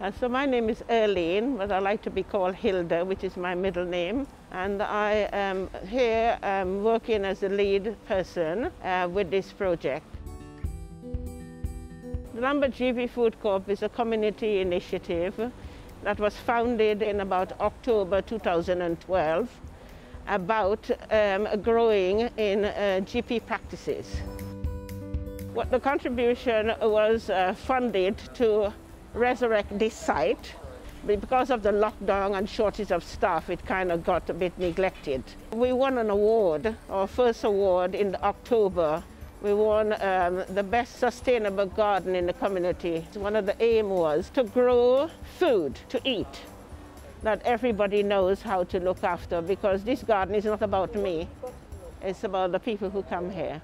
Uh, so my name is Erlene, but I like to be called Hilda, which is my middle name. And I am here um, working as a lead person uh, with this project. The Lambeth GP Food Co-op is a community initiative that was founded in about October 2012 about um, growing in uh, GP practices. What the contribution was uh, funded to resurrect this site. Because of the lockdown and shortage of staff, it kind of got a bit neglected. We won an award, our first award in October. We won um, the best sustainable garden in the community. One of the aim was to grow food to eat that everybody knows how to look after because this garden is not about me, it's about the people who come here.